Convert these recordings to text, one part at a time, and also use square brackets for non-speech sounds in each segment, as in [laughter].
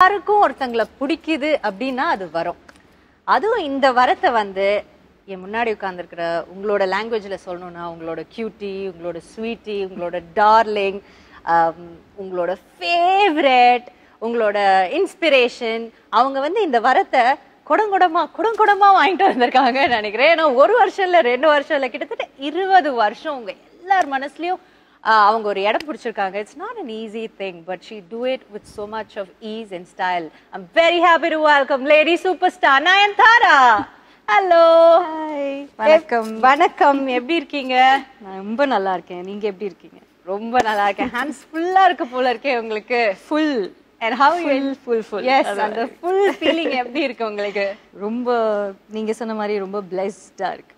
யாருக்கும் ஒருத்தங்களை பிடிக்குது அப்படின்னா அது வரும். அதுவும் இந்த வரத்தை வந்து என் முன்னாடி உட்காந்துருக்கிற உங்களோட லாங்குவேஜில் சொல்லணும்னா உங்களோட கியூட்டி உங்களோட ஸ்வீட்டி உங்களோட டார்லிங் um, உங்களோட ஃபேவரட் உங்களோட இன்ஸ்பிரேஷன் அவங்க வந்து இந்த வரத்தை குடங்குடமா குடங்குடமா வாங்கிட்டு வந்திருக்காங்கன்னு நினைக்கிறேன். ஏன்னா ஒரு வருஷம் இல்லை ரெண்டு வருஷம் இல்லை கிட்டத்தட்ட இருபது வருஷம் உங்க எல்லார் மனசுலயும் அவங்க ஒரு இடம் பிடிச்சிருக்காங்க. It's not an easy thing but she do it with so much of ease and style I'm very happy to welcome lady super star Nayanthara hello வணக்கம். வணக்கம். எப்படி இருக்கீங்க? நான் ரொம்ப நல்லா இருக்கேன். நீங்க எப்படி இருக்கீங்க? ரொம்ப நல்லா இருக்கேன். ஹேண்ட்ஸ் ஃபுல்லா இருக்கு போல இருக்கே உங்களுக்கு. Full and how you Full, full, full. Yes அந்த ஃபுல் ஃபீலிங் எப்படி இருக்கு உங்களுக்கு? ரொம்ப நீங்க சொன்ன மாதிரி ரொம்ப பிளெஸ்டா இருக்கு.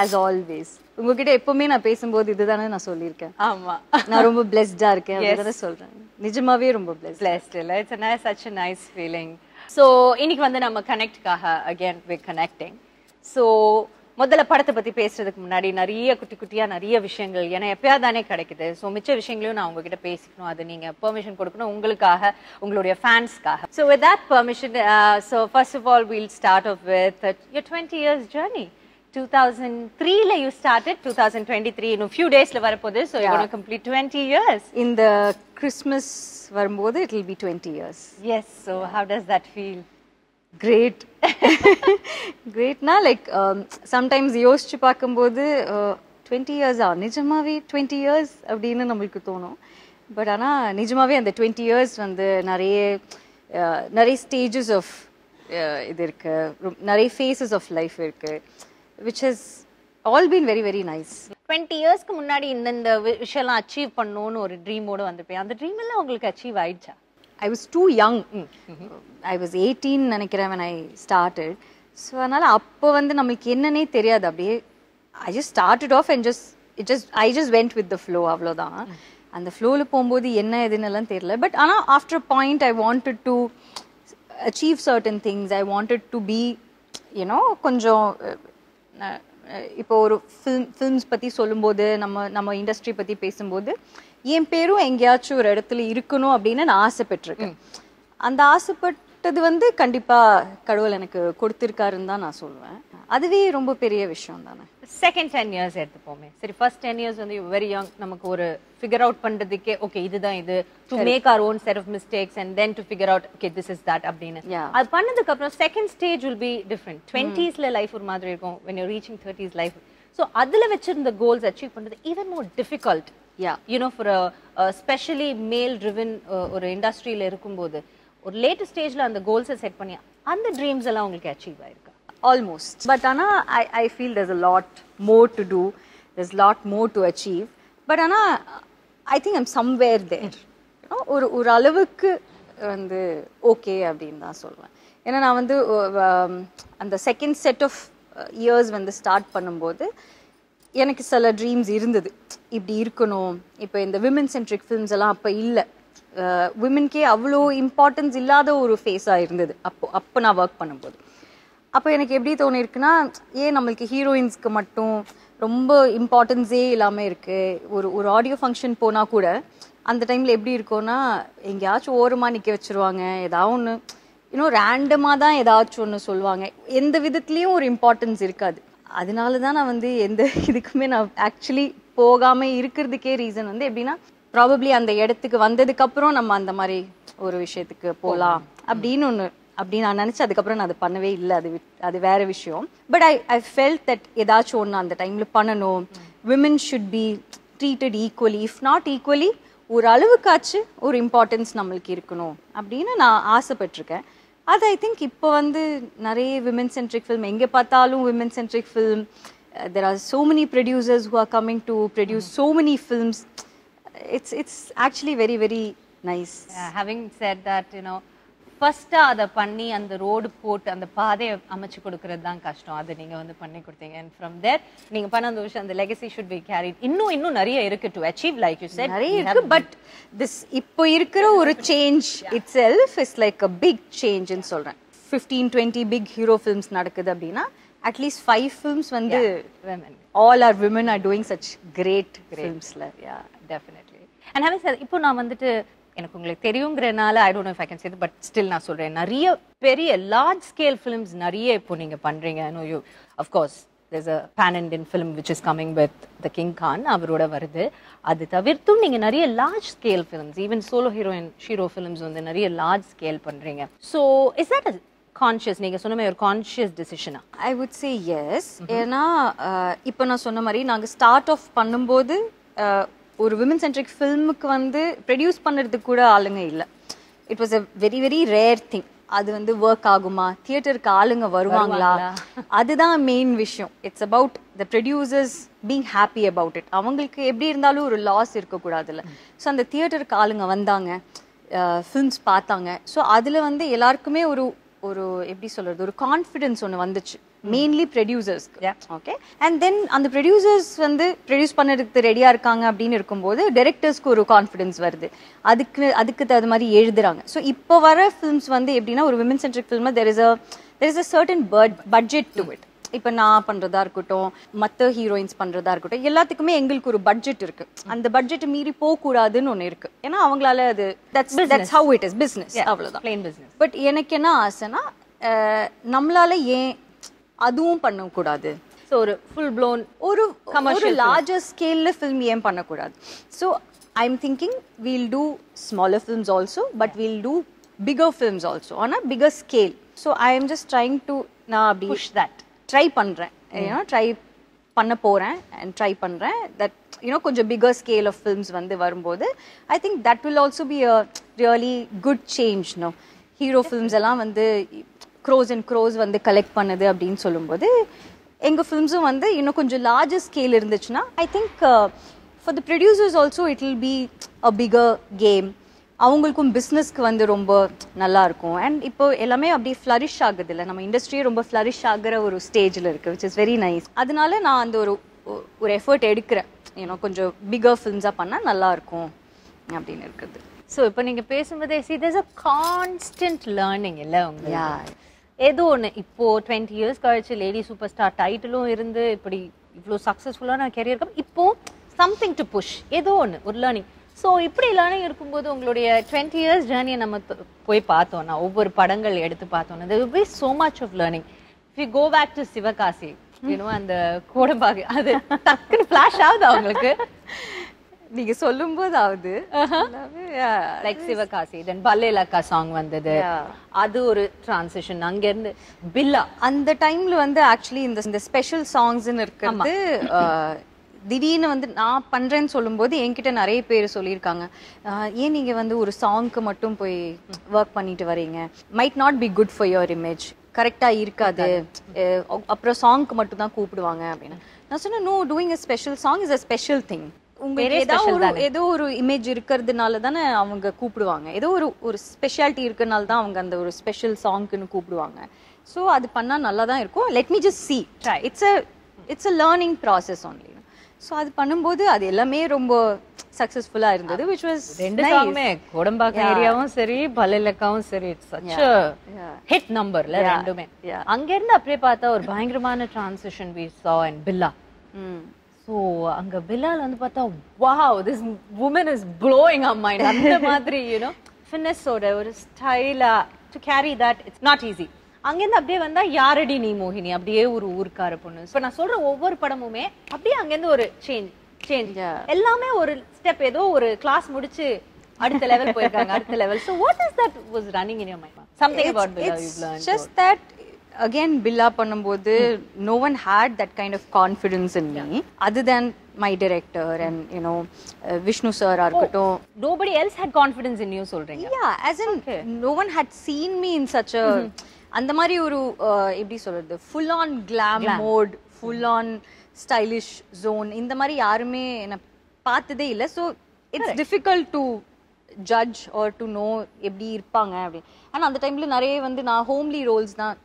ஆஸ் ஆல்வேஸ் உங்ககிட்ட எப்பவுமே நான் பேசும்போது இதுதானே நான் சொல்லியிருக்கேன். ஆமா. நான் ரொம்ப பிளெஸ்டா இருக்கேன். அப்படிதானே சொல்றேன். நிஜமாவே ரொம்ப பிளெஸ்ட் blessed இல்ல. It's such a nice feeling. So இன்னைக்கு வந்து நம்ம கனெக்ட்காக again we connecting. So முதல்ல படத்தை பத்தி பேசுறதுக்கு முன்னாடி நிறைய குட்டி குட்டியா நிறைய விஷயங்கள் ஏன்னா எப்பயாவது தானே கிடைக்குது. ஸோ மிச்ச விஷயங்களையும் நான் உங்ககிட்ட பேசிக்கணும். அது நீங்க பெர்மிஷன் கொடுக்கணும் உங்களுக்காக உங்களுடைய ஃபேன்ஸ்க்காக so with that permission so first of all we'll start off with your twenty years journey two thousand த்ரீல you started two thousand twenty three இன்னும் ஃபியூ டேஸ்ல வரப்போகுது. So you complete twenty years இந்த Christmas வரும்போது it will be twenty years yes so how does that feel great கிரேட்னா like sometimes யோசிச்சு பார்க்கும்போது twenty இயர்ஸா நிஜமாவே டுவெண்ட்டி இயர்ஸ் அப்படின்னு நம்மளுக்கு தோணும். பட் ஆனால் நிஜமாவே அந்த டுவெண்ட்டி இயர்ஸ் வந்து நிறைய uh, நிறைய ஸ்டேஜஸ் ஆஃப் இது இருக்கு. நிறைய ஃபேஸஸ் ஆஃப் லைஃப் இருக்கு. Which has all been very very nice twenty இயர்ஸ்க்கு முன்னாடி இந்தந்த விஷயம்லாம் அச்சீவ் பண்ணணும்னு ஒரு ட்ரீமோட வந்திருப்பேன். அந்த ட்ரீம் எல்லாம் உங்களுக்கு அச்சீவ் ஆயிடுச்சா? I was too young I was eighteen நினைக்கிறேன் when ஐ ஸ்டார்டட் ஸோ அதனால் அப்போ வந்து நம்மளுக்கு என்னன்னே தெரியாது. அப்படியே I just started off and just it just I just went with the flow அவ்வளோதான் அந்த ஃப்ளோவில் போகும்போது என்ன எதுன்னு எல்லாம் தெரியல. பட் ஆனால் after point I wanted to achieve certain things I wanted to be you know கொஞ்சம் இப்போ ஒரு ஃபில்ம் ஃபில்ம்ஸ் பற்றி சொல்லும்போது நம்ம நம்ம இண்டஸ்ட்ரி பற்றி பேசும்போது என் பேரும் எங்கேயாச்சும் ஒரு இடத்துல இருக்கணும் அப்படின்னு நான் ஆசைப்பட்டிருக்கேன். அந்த ஆசைப்பட்டது வந்து கண்டிப்பாக கடவுள் எனக்கு கொடுத்துருக்காருன்னு தான் நான் சொல்லுவேன் அதுவே ரொம்ப பெரிய விஷயம் தானே. செகண்ட் டென் இயர்ஸ் எடுத்துப்போமே. சரி ஃபர்ஸ்ட் டென் இயர்ஸ் வந்து வெரி யங் நமக்கு ஒரு ஃபிகர் அவுட் பண்றதுக்கே ஓகே இதுதான் இது. To make our own set of mistakes and then to figure out okay this is that அப்படின்னு. அது பண்ணதுக்கு அப்புறம் second stage will be different டுவெண்ட்டீஸ்ல life ஒரு மாதிரி இருக்கும். When you're reaching thirties life so அதுல வச்சிருந்த கோல்ஸ் அச்சீவ் பண்றது even more difficult Yeah. You know for specially male driven ஒரு இண்டஸ்ட்ரியில இருக்கும்போது ஒரு லேட்டஸ்ட் ஸ்டேஜ்ல அந்த கோல்ஸை செட் பண்ணி அந்த ட்ரீம்ஸ் எல்லாம் உங்களுக்கு அச்சீவ் ஆயிருக்கா. ஆல்மோஸ்ட் பட் ஆனால் I I feel there's a lot more to do. There's lot more to achieve. But ஆனால் I think I'm somewhere there ஒரு ஒரு அளவுக்கு வந்து ஓகே அப்படின்னு தான் சொல்லுவேன் ஏன்னா நான் வந்து அந்த செகண்ட் செட் ஆஃப் இயர்ஸ் வந்து ஸ்டார்ட் பண்ணும்போது எனக்கு சில ட்ரீம்ஸ் இருந்தது. இப்படி இருக்கணும். இப்போ இந்த விமன் சென்ட்ரிக் ஃபிலிம்ஸ் எல்லாம் அப்போ இல்லை. விமன்கே அவ்வளோ இம்பார்ட்டன்ஸ் இல்லாத ஒரு ஃபேஸாக இருந்தது. அப்போ அப்போ நான் ஒர்க் பண்ணும்போது. அப்போ எனக்கு எப்படி தோணிருக்குன்னா ஏன் நம்மளுக்கு ஹீரோயின்ஸ்க்கு மட்டும் ரொம்ப இம்பார்ட்டன்ஸே இல்லாமல் இருக்குது ஒரு ஒரு ஆடியோ ஃபங்க்ஷன் போனால் கூட அந்த டைமில் எப்படி இருக்கும்னா எங்கேயாச்சும் ஓரமாக நிற்க வச்சிருவாங்க. ஏதாவது ஒன்று இன்னும் ரேண்டமாக தான் ஏதாச்சும் ஒன்று சொல்லுவாங்க. எந்த விதத்துலேயும் ஒரு இம்பார்ட்டன்ஸ் இருக்காது. அதனால தான் நான் வந்து எந்த [laughs] இதுக்குமே நான் ஆக்சுவலி போகாமல் இருக்கிறதுக்கே ரீசன் வந்து எப்படின்னா ப்ராபப்ளி அந்த இடத்துக்கு வந்ததுக்கு அப்புறம் நம்ம அந்த மாதிரி ஒரு விஷயத்துக்கு போகலாம். அப்படின்னு ஒன்று அப்படி நான் நினச்சி அதுக்கப்புறம் நான் அதை பண்ணவே இல்லை. அது அது வேற விஷயம். But I I felt that ஏதாச்சும் ஒன்று அந்த டைமில் பண்ணணும். Women should be treated equally if not equally ஒரு அளவுக்காச்சு ஒரு இம்பார்ட்டன்ஸ் நம்மளுக்கு இருக்கணும் அப்படின்னு நான் ஆசைப்பட்டிருக்கேன். அது ஐ திங்க் இப்போ வந்து நிறைய விமன் சென்ட்ரிக் ஃபில்ம் எங்கே பார்த்தாலும் women centric film there are so many producers who are coming to produce so many films it's it's actually very very nice having set that you know ஃபர்ஸ்டா அதை பண்ணி அந்த road போட்டு அந்த பாதையை அமைச்சு கொடுக்கறது தான் கஷ்டம். அதை நீங்க வந்து பண்ணி கொடுத்தீங்க. அண்ட் ஃப்ரம் தேர் நீங்க பண்ண அந்த விஷயம் அந்த லெகசி ஷுட் பி கேரிட் இன்னும் இன்னும் நிறைய இருக்கு to achieve like you set நிறைய இருக்கு பட் திஸ் இப்போ இருக்கிற ஒரு change itself is like a big சேஞ்ச்னு சொல்றேன். Fifteen twenty big hero films நடக்குது அப்படின்னா அட்லீஸ்ட் ஃபைவ் ஃபிலிம்ஸ் வந்து women. All are women are doing such great ஃபிலிம்ஸ்ல yeah definitely and having sir இப்போ நான் வந்துட்டு எனக்கு உங்களுக்கு தெரியுங்கிறனால I don't know if I can say but still நான் சொல்றேன். நிறைய பெரிய லார்ஜ் ஸ்கேல் ஃபிலிம்ஸ் நிறைய இப்போ நீங்க பண்றீங்க. No you of course there's a pan Indian film which is coming with the King Khan அவரோட வருது. அது தவிர்த்தும் நீங்க நிறைய large scale films even solo heroine shero films வந்து நிறைய லார்ஜ் ஸ்கேல் பண்றீங்க. ஸோ இஸ் தட் கான்ஷியஸ் நீங்க சொன்ன மாதிரி ஒரு கான்ஷியஸ் டிசிஷனா ஐ வுட் சே எஸ் ஏன்னா இப்போ நான் சொன்ன மாதிரி நாங்கள் ஸ்டார்ட் ஆஃப் பண்ணும்போது ஒரு விமன் சென்ட்ரிக் ஃபில்முக்கு வந்து ப்ரொடியூஸ் பண்ணுறதுக்கு கூட ஆளுங்க இல்லை. It was a very very rare thing அது வந்து ஒர்க் ஆகுமா? தியேட்டருக்கு ஆளுங்க வருவாங்களா? அதுதான் மெயின் விஷயம். It's about the producers being happy about it அவங்களுக்கு எப்படி இருந்தாலும் ஒரு லாஸ் இருக்கக்கூடாதுல்ல. ஸோ அந்த தியேட்டருக்கு ஆளுங்க வந்தாங்க. ஃபிலிம்ஸ் பார்த்தாங்க. ஸோ அதில் வந்து எல்லாருக்குமே ஒரு ஒரு எப்படி சொல்றது ஒரு கான்ஃபிடன்ஸ் ஒன்று வந்துச்சு. Mainly producers okay and then அந்த ப்ரொடியூசர்ஸ் வந்து ப்ரொடியூஸ் பண்ணுறதுக்கு ரெடியா இருக்காங்க அப்படின்னு இருக்கும்போது டைரக்டர்ஸ்க்கு ஒரு கான்ஃபிடன்ஸ் வருது. அதுக்கு அதுக்கு தகுந்த மாதிரி எழுதுறாங்க. ஸோ இப்போ வர ஃபிலிம்ஸ் வந்து எப்படின்னா ஒரு women centric film there is a there is a certain budget to it இப்போ நான் பண்றதா இருக்கட்டும் மற்ற ஹீரோயின்ஸ் பண்றதா இருக்கட்டும் எல்லாத்துக்குமே எங்களுக்கு ஒரு பட்ஜெட் இருக்கு. அந்த பட்ஜெட் மீறி போக கூடாதுன்னு ஒன்று இருக்கு. ஏன்னா அவங்களால அது that's that's how it is business அவ்வளவுதான். plain business. பட் எனக்கு என்ன ஆசைனா நம்மளால ஏன் அதுவும் பண்ணக்கூடாது? ஸோ ஒரு ஃபுல் ப்ளோன் ஒரு ஒரு லார்ஜர் ஸ்கேல்ல ஃபில்ம் ஏன் பண்ணக்கூடாது? So I am thinking we'll do smaller films also but we'll do bigger films also on a bigger scale so I am just trying to நான் அப்படி புஷ் தட் ட்ரை பண்ணுறேன் ஏன்னா try பண்ண போகிறேன் and try பண்ணுறேன் that you know கொஞ்சம் bigger scale of films வந்து வரும்போது I think that will also be a really good change no hero films எல்லாம் வந்து க்ரோஸ் அண்ட் க்ரோஸ் வந்து கலெக்ட் பண்ணுது அப்படின்னு சொல்லும்போது எங்கள் ஃபில்ம்ஸும் வந்து இன்னும் கொஞ்சம் லார்ஜர் ஸ்கேல் இருந்துச்சுன்னா I think for the producers also it will be a bigger game அவங்களுக்கும் பிஸ்னஸ்க்கு வந்து ரொம்ப நல்லா இருக்கும். அண்ட் இப்போ எல்லாமே அப்படியே ஃப்ளரிஷ் ஆகுது இல்லை நம்ம இண்டஸ்ட்ரியே ரொம்ப ஃப்ளரிஷ் ஆகுற ஒரு ஸ்டேஜில் இருக்கு விச் இஸ் வெரி நைஸ் அதனால நான் அந்த ஒரு ஒரு எஃபர்ட் எடுக்கிறேன். ஏன்னா கொஞ்சம் பிகர் ஃபில்ம்ஸாக பண்ணால் நல்லா இருக்கும் அப்படின்னு இருக்குது. ஸோ இப்போ நீங்க பேசும்போதே C there's a constant learning இல்ல உங்களுக்கு. ஏதோ ஒண்ணு இப்போ டுவெண்ட்டி இயர்ஸ் கழிச்சு லேடி சூப்பர் ஸ்டார் டைட்டிலும் இருந்து இப்படி இவ்வளோ சக்ஸஸ்ஃபுல்லான கெரியர் இப்போ சம்திங் டு புஷ் ஏதோ ஒண்ணு ஒரு லேர்னிங் ஸோ இப்படி லேர்னிங் இருக்கும்போது உங்களுடைய டுவெண்ட்டி இயர்ஸ் ஜேர்னியை நம்ம போய் பார்த்தோம்னா ஒவ்வொரு படங்கள் எடுத்து பார்த்தோம்னா be so much of learning. If you go back to Sivakasi you know அந்த கோடம்பாகு அது டக்குன்னு ஃபிளாஷ் ஆகுது அவங்களுக்கு. நீங்க சொல்லும்போது ஆகுது like Sivakasi then Pallelakka song வந்தது. அது ஒரு டிரான்சிஷன் அங்க இருந்து பில்லா அந்த டைம்ல வந்து ஆக்சுவலி இந்த இந்த ஸ்பெஷல் சாங்ஸ்னு இருக்கிறது திடீர்னு வந்து நான் பண்றேன்னு சொல்லும்போது என்கிட்ட நிறைய பேர் சொல்லியிருக்காங்க. ஏன் நீங்க வந்து ஒரு சாங்க்கு மட்டும் போய் ஒர்க் பண்ணிட்டு வரீங்க? Might not be good for your image கரெக்டா இருக்காது. அப்புறம் சாங்க்கு மட்டும் தான் கூப்பிடுவாங்க. அப்படின்னு. நான் சொன்னேன் no doing a special song is a special thing உங்களுக்கு ஏதாவது ஒரு. ஏதோ ஒரு இமேஜ் இருக்கிறதுனால தானே அவங்க கூப்பிடுவாங்க. ஏதோ ஒரு ஒரு ஸ்பெஷாலிட்டி இருக்கனால தான் அவங்க அந்த ஒரு ஸ்பெஷல் சாங்க்குன்னு கூப்பிடுவாங்க. ஸோ அது பண்ணா நல்லா தான் இருக்கும். Let me just see Try. It's a it's a learning process only so அது பண்ணும்போது அது எல்லாமே ரொம்ப சக்ஸஸ்ஃபுல்லா இருந்தது விச் வாஸ் ரெண்டு சாங்குமே கோடம்பாக்கம் ஏரியாவும் சரி பல்லேலக்காவும் சரி சச் Yeah. ஹிட் நம்பர்ல ரெண்டுமே. அங்க இருந்து அப்படியே பார்த்தா ஒரு பயங்கரமான transition we saw in Billa so அங்க பில்லால வந்து பார்த்தா wow this woman is blowing up mind அந்த [laughs] மாதிரி யூனோ ஃபிட்னஸோட ஒரு ஸ்டைலா to carry that it's not easy அங்கேருந்து அப்படியே வந்தா யாரடி நீ மோகினி? அப்படியே ஒரு ஊர்க்கார பொண்ணு. இப்போ நான் சொல்ற ஒவ்வொரு படமுமே அப்படியே அங்கேருந்து ஒரு சேஞ்ச் சேஞ்ச். எல்லாமே ஒரு ஸ்டெப் ஏதோ ஒரு கிளாஸ் முடிச்சு அடுத்த லெவல் போயிருக்காங்க அடுத்த level so what is that was running in your mind something about Billa you learn just that again Billa பண்ணும்போது no one had that kind of confidence in me அது then my director and you know Vishnu சாரா இருக்கட்டும் nobody else had confidence in you சொல்றீங்க. Yeah as in no one had seen me in such a அந்த மாதிரி ஒரு எப்படி சொல்றது full on glam mode full on stylish zone இந்த மாதிரி யாருமே என்ன பார்த்ததே இல்லை. So it's difficult to judge or to know எப்படி இருப்பாங்க அப்படின்னு. ஆனா அந்த டைம்ல நிறைய வந்து நான் ஹோம்லி ரோல்ஸ் தான்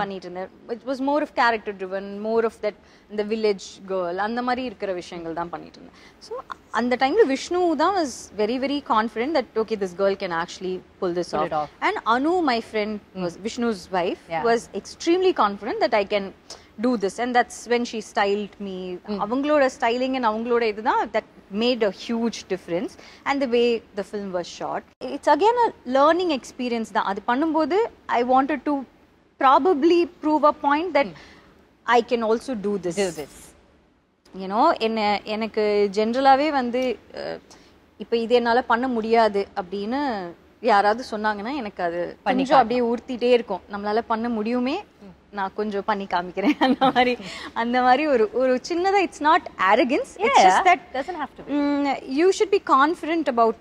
பண்ணிட்டு இருந்தேன். It was more of character driven more of that இந்த வில்லேஜ் கேர்ள் அந்த மாதிரி இருக்கிற விஷயங்கள் தான் பண்ணிட்டு இருந்தேன். ஸோ அந்த டைம்ல விஷ்ணு தான் was very very confident that okay this girl can actually pull this off and Anu my. Friend Vishnu's wife was extremely confident that I can do this and that's when she styled me. அவங்களோட styling and அவங்களோட இதுதான் that made a huge difference and the way the film was shot it's again a learning experience தான் அது பண்ணும்போது i wanted to probably prove a point that i can also do this Do this. You know என்ன எனக்கு ஜென்ரலாகவே வந்து இப்போ இது என்னால் பண்ண முடியாது அப்படின்னு யாராவது சொன்னாங்கன்னா எனக்கு அது கொஞ்சம் அப்படியே ஊர்த்திட்டே இருக்கும் நம்மளால பண்ண முடியுமே நான் கொஞ்சம் பண்ணி காமிக்கிறேன் அந்த மாதிரி அந்த மாதிரி ஒரு ஒரு சின்னதா it's not arrogance it's Yeah, just that doesn't have to be. mm, you should be confident about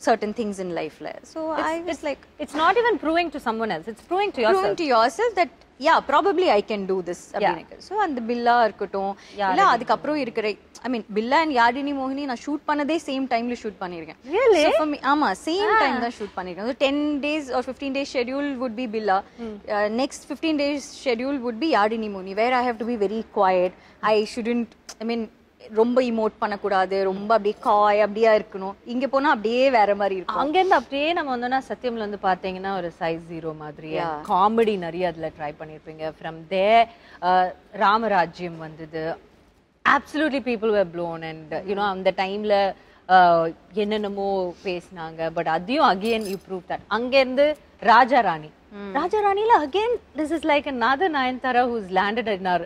certain things in life so i was like It's not even proving to someone else. It's proving to yourself. prove to yourself that yeah probably i can do this அப்படின்னு so அந்த பில்லா இருக்கட்டும். இல்ல அதுக்கப்புறம் இருக்கிற I mean Billa and Yazhini மோகினி நான் shoot பண்ணதே same டைம்ல ஷூட் me- ஆமா சேம் டைம் தான் ஷூட் பண்ணிருக்கேன். டென் டேஸ் ஒரு fifteen days schedule would be Billa next fifteen days schedule would be Yazhini மோகினி where I have to be very quiet I shouldn't I mean ரொம்ப emote பண்ணக்கூடாது ரொம்ப அப்படியே காய் அப்படியா இருக்கணும். இங்க போனா அப்படியே வேற மாதிரி இருக்கும். அங்க இருந்து அப்படியே நம்ம வந்தோம்னா சத்தியம்ல வந்து பாத்தீங்கன்னா ஒரு சைஸ் ஜீரோ மாதிரி. காமெடி நிறைய அதுல ட்ரை பண்ணிருப்பீங்க ஃப்ரம் தே ராமராஜ்யம் வந்தது. People were blown and you know அந்த டைம்ல என்னென்னமோ பேசினாங்க. பட் அதையும் அகைன் யூ ப்ரூவ் தட் அங்க இருந்து Raja Rani. Raja ராணில again this is like another Nayanthara who's landed in our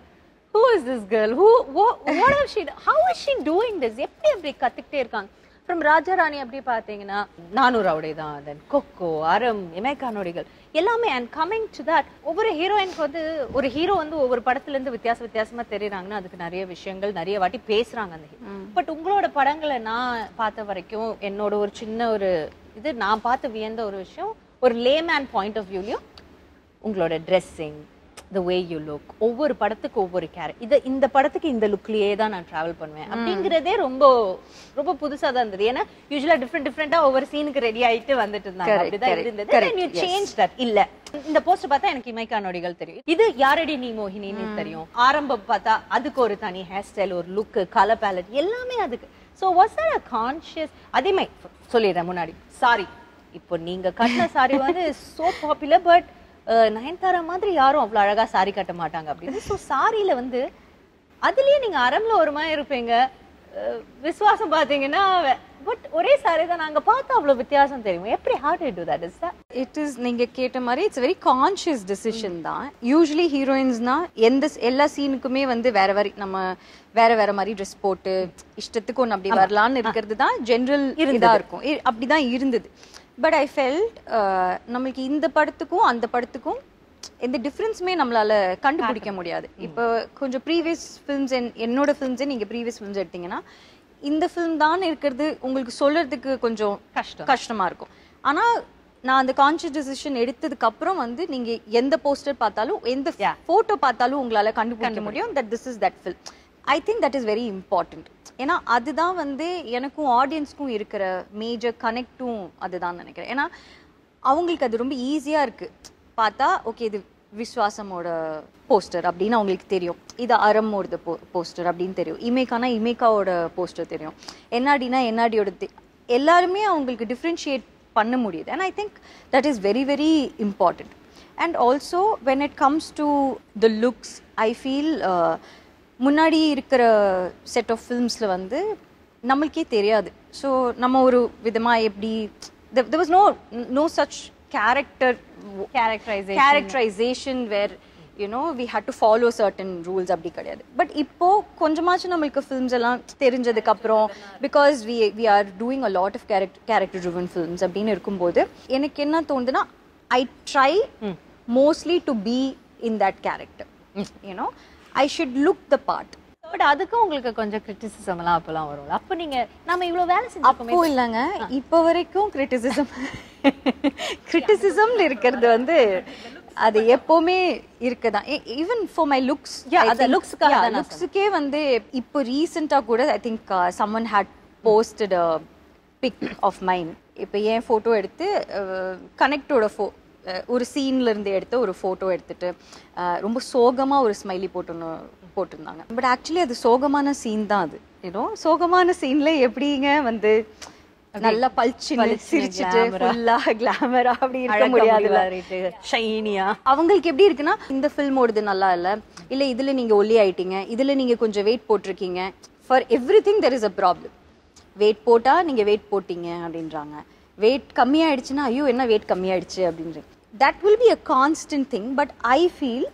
who is this girl? Who what, what has she how is she doing this? எப்படி அப்படி கத்துக்கிட்டே இருக்காங்க? ஃப்ரம் ராஜாராணி அப்படி பார்த்தீங்கன்னா நானூறாவுடைய தான் தென் கொக்கோ அறம் இமைக்கா நொடிகள் எல்லாமே அண்ட் கமிங் டு தட் ஒவ்வொரு ஹீரோயினுக்கு வந்து ஒரு ஹீரோ வந்து ஒவ்வொரு படத்துல இருந்து வித்தியாச வித்தியாசமா தெரியுறாங்கன்னா அதுக்கு நிறைய விஷயங்கள் நிறைய வாட்டி பேசுறாங்க அந்த பட் உங்களோட படங்களை நான் பார்த்த வரைக்கும் என்னோட ஒரு சின்ன ஒரு இது நான் பார்த்து வியந்த ஒரு விஷயம் ஒரு லேமேன் பாயிண்ட் ஆஃப் வியூலையும் உங்களோட dressing the way you look ஒவ்வொரு படத்துக்கு ஒவ்வொரு கேரக்டர் இது இந்த படத்துக்கு இந்த லுக்லயே தான் நான் டிராவல் பண்ணுவேன். அப்படிங்கறதே ரொம்ப ரொம்ப புதுசா தான் இருந்தது. ஏன்னா யூஸ்வலா டிஃப்ரெண்ட் டிஃப்ரெண்டா ஒவ்வொரு சீனுக்கு ரெடி ஆயிட்டு வந்துட்டு இருந்தாங்க. அப்படிதான் இருந்தது. சேஞ்ச் தட் இல்ல. இந்த போஸ்டர் பார்த்தா எனக்கு இமைக்கா நொடிகள் தெரியும். இது யாரடி நீ மோகினின்னு தெரியும். ஆரம்பம் பார்த்தா அதுக்கு ஒரு தனி ஹேர் ஸ்டைல் ஒரு லுக் கலர் பேலட் எல்லாமே அதுக்கு. சோ வாஸ் அ கான்ஷியஸ் அதே மாதிரி சொல்லிடுறேன் முன்னாடி. சாரி இப்போ நீங்க கட்டின சாரி வந்து சோ பாப்புலர் பட் நயன்தாரா மாதிரி யாரும் அவ்வளவு அழகா சாரி கட்ட மாட்டாங்க அப்படின்னு. ஸோ சாரியில வந்து அதுலயே நீங்க அரம்ல ஒரு மாதிரி இருப்பீங்க. விசுவாசம் பாத்தீங்கன்னா பட் ஒரே சாரி தான். நாங்க பார்த்தா அவ்வளவு வித்தியாசம் தெரியும்? எப்படி hard to that is it is நீங்க கேட்ட மாதிரி இட்ஸ் வெரி கான்ஷியஸ் டிசிஷன் தான். யூஸ்வலி ஹீரோயின்ஸ்னா எந்த எல்லா சீனுக்குமே வந்து வேற வேற நம்ம வேற வேற மாதிரி ட்ரெஸ் போட்டு இஷ்டத்துக்கு ஒன்று அப்படி வரலான்னு இருக்கிறது தான் ஜென்ரல் இதா இருக்கும். அப்படிதான் இருந்தது. பட் ஐ ஃபெல்ட் நம்மளுக்கு இந்த படத்துக்கும் அந்த படத்துக்கும் எந்த டிஃப்ரென்ஸுமே நம்மளால கண்டுபிடிக்க முடியாது. இப்போ கொஞ்சம் ப்ரீவியஸ் ஃபிலிம்ஸ் என்னோட ஃபிலிம்ஸே நீங்க ப்ரீவியஸ் ஃபிலிம்ஸ் எடுத்தீங்கன்னா இந்த ஃபிலிம் தான் இருக்கிறது உங்களுக்கு சொல்றதுக்கு கொஞ்சம் கஷ்டம். கஷ்டமா இருக்கும். ஆனா நான் அந்த கான்ஷியஸ் டிசிஷன் எடுத்ததுக்கு அப்புறம் வந்து நீங்க எந்த போஸ்டர் பார்த்தாலும் எந்த போட்டோ பார்த்தாலும் உங்களால கண்டுபிடிக்க முடியும் that this is that feel I think that is very important ஏன்னா அதுதான் வந்து எனக்கும் ஆடியன்ஸ்க்கும் இருக்கிற மேஜர் கனெக்டும் அதுதான் நினைக்கிறேன். ஏன்னா அவங்களுக்கு அது ரொம்ப ஈஸியாக இருக்குது பார்த்தா ஓகே இது விஸ்வாசமோட போஸ்டர் அப்படின்னு அவங்களுக்கு தெரியும். இது அரமோட போஸ்டர் அப்படின்னு தெரியும். இமேக்கானா இமேக்காவோட போஸ்டர் தெரியும். என்னாடினா என்னாடியோட எல்லாருமே அவங்களுக்கு டிஃப்ரென்ஷியேட் பண்ண முடியுது. And I think that is very very important and also when it comes to the looks I feel முன்னாடி இருக்கிற செட் ஆஃப் ஃபில்ம்ஸில் வந்து நம்மளுக்கே தெரியாது. ஸோ நம்ம ஒரு விதமாக எப்படி was no no such character Characterization. characterization where you know we had to follow certain rules அப்படி கிடையாது. பட் இப்போ கொஞ்சமாச்சும் நம்மளுக்கு ஃபிலிம்ஸ் எல்லாம் தெரிஞ்சதுக்கு அப்புறம் because we we are doing a lot of character character driven films அப்படின்னு இருக்கும்போது எனக்கு என்ன தோணுதுன்னா I try mostly to be in that character you know I should look the part but அதுக்கும் உங்களுக்கு கொஞ்சம் கிரிட்டிசிசம் எல்லாம் அப்பெல்லாம் வரும்ல. அப்ப நீங்க நம்ம இவ்வளவு வேலை செஞ்சிருக்கோமே. அப்போ இல்லைங்க. இப்போ வரைக்கும் கிரிட்டிசிசம் கிரிட்டிசிசம்ல இருக்கிறது வந்து அது எப்பவுமே இருக்கதான். Even for my looks Yeah, அது நான் லுக்ஸுக்கே வந்து இப்போ ரீசெண்டா கூட I think someone had posted pic of mine இப்போ என் ஃபோட்டோ எடுத்து கனெக்டோட ஃபோ ஒரு சீன்ல இருந்து எடுத்த ஒரு ஃபோட்டோ எடுத்துட்டு ரொம்ப சோகமா ஒரு ஸ்மைலி போட்டு போட்டிருந்தாங்க. பட் ஆக்சுவலி அது சோகமான சீன் தான் அது. ஏதோ சோகமான சீன்ல எப்படிங்க வந்து நல்லா பளிச்சுன்னு சிரிச்சிட்டு. ஃபுல்லா கிளாமரா அப்படி இருக்க முடியாதுல்ல ஷைனியா அவங்களுக்கு எப்படி இருக்குன்னா இந்த ஃபில்மோடது நல்லா இல்ல. இல்ல இதுல நீங்க ஒல்லி ஆயிட்டீங்க. இதுல நீங்க கொஞ்சம் வெயிட் போட்டிருக்கீங்க. For everything there is a problem weight போட்டா நீங்க வெயிட் போட்டீங்க அப்படின்றாங்க. வெயிட் கம்மியாயிடுச்சுன்னா ஐயோ என்ன வெயிட் கம்மியாயிடுச்சு அப்படின்றீங்க that will be a constant thing but I feel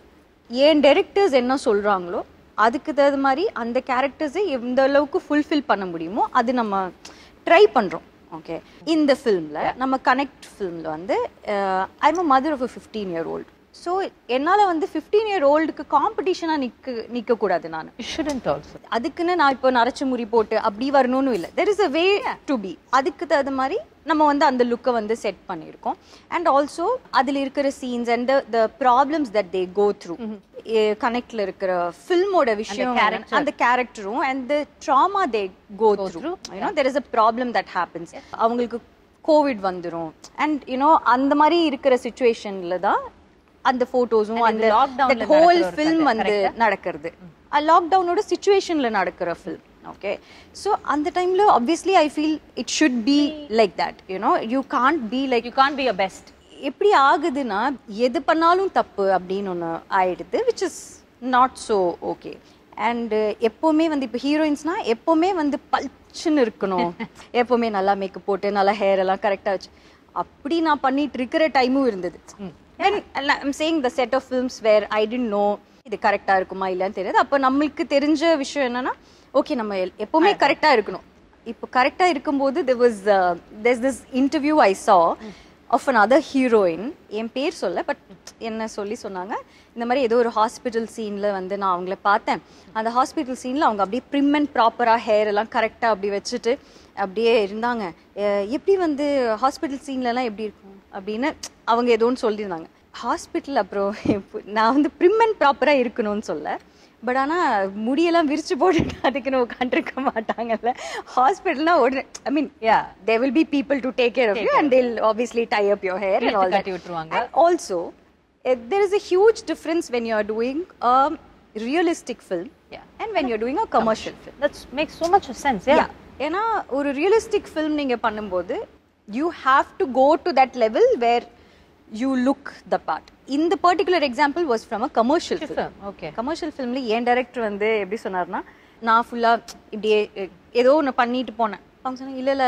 ஏன் டைரக்டர்ஸ் என்ன சொல்றாங்களோ அதுக்கு தகுந்த மாதிரி அந்த கேரக்டர்ஸை எந்த அளவுக்கு ஃபுல்ஃபில் பண்ண முடியுமோ அது நம்ம ட்ரை பண்றோம். ஓகே இந்த ஃபிலிம்ல நம்ம கனெக்ட் ஃபிலிம்ல வந்து I'm a mother of a fifteen year old so என்னால் வந்து ஃபிஃப்டீன் இயர் ஓல்டுக்கு காம்படிஷனாக நிற்க நிற்கக்கூடாது நான். Shouldn't also. அதுக்குன்னு நான் இப்போ நரைச்சு முறி போட்டு அப்படி வரணும்னு இல்லை. There is a way to be அதுக்கு தகுந்த மாதிரி நம்ம வந்து அந்த லுக்கை வந்து செட் பண்ணியிருக்கோம். அண்ட் ஆல்சோ அதில் இருக்கிற scenes and the problems that they go through கனெக்ட்ல இருக்கிற ஃபில்மோட விஷயம். அந்த கேரக்டரும் and the drama they go through you know there is a problem that happens அவங்களுக்கு கோவிட் வந்துரும். அண்ட் யூனோ அந்த மாதிரி இருக்கிற சுச்சுவேஷன்ல தான் அந்த போட்டோஸும் அந்த ஹோல் ஃபில்ம் வந்து நடக்கிறது. லாக்டவுனோட சுச்சுவேஷன்ல நடக்கிற ஃபில்ம் ஓகே ஸோ அந்த டைம்ல obviously I feel it should be like that you know you can't be like You can't be your best. எப்படி ஆகுதுன்னா எது பண்ணாலும் தப்பு அப்படின்னு ஒன்று ஆயிடுது which is not so okay and எப்போவுமே வந்து இப்போ ஹீரோயின்ஸ்னா எப்போவுமே வந்து பல்ச்சுன்னு இருக்கணும். [laughs] எப்போவுமே நல்லா மேக்கப் போட்டு நல்லா ஹேர் எல்லாம் கரெக்டாக வச்சு. அப்படி நான் பண்ணிட்டு இருக்கிற டைமும் இருந்தது. I'm saying the set of films where I tend no இது கரெக்டாக இருக்குமா இல்லைன்னு தெரியாது. அப்போ நம்மளுக்கு தெரிஞ்ச விஷயம் என்னன்னா ஓகே நம்ம எப்போவுமே கரெக்டாக இருக்கணும். இப்போ கரெக்டாக இருக்கும்போது there was uh, there's this interview I saw of another heroine. என் பேர் சொல்ல பட் என்ன சொல்லி சொன்னாங்க? இந்த மாதிரி ஏதோ ஒரு ஹாஸ்பிட்டல் சீனில் வந்து நான் அவங்கள பார்த்தேன். அந்த ஹாஸ்பிட்டல் சீனில் அவங்க அப்படியே ப்ரிம் அண்ட் ப்ராப்பராக ஹேர் எல்லாம் கரெக்டாக அப்படி வச்சுட்டு அப்படியே இருந்தாங்க. எப்படி வந்து ஹாஸ்பிட்டல் சீன்லலாம் எப்படி இருக்கும் அப்படின்னு அவங்க ஏதோன்னு சொல்லியிருந்தாங்க. ஹாஸ்பிட்டல் அப்புறம் நான் வந்து ப்ரிம் அண்ட் ப்ராப்பராக இருக்கணும்னு சொல்ல பட் ஆனால் முடியெல்லாம் விரிச்சு போட்டுட்டு அதுக்குன்னு உட்காந்துருக்க மாட்டாங்கல்ல ஹாஸ்பிட்டல்னா உடனே I mean will be people to take care of you and they'll obviously tie up your hair and இழுத்து all that. கட்டி விட்டுருவாங்க. Uh, huge difference when you are doing a realistic film Yeah. and when you're doing a commercial film. That makes so much sense. Yeah. Yeah. ஏன்னா ஒரு realistic film நீங்க பண்ணும்போது you have to go to that level where you look the part இந்த particular example was from a commercial Film, film okay. Commercial ஃபிலிம்ல என் director வந்து எப்படி சொன்னார்னா நான் ஃபுல்லா இப்படியே ஏதோ ஒன்று பண்ணிட்டு போனேன். அவங்க சொன்னாங்க இல்ல இல்ல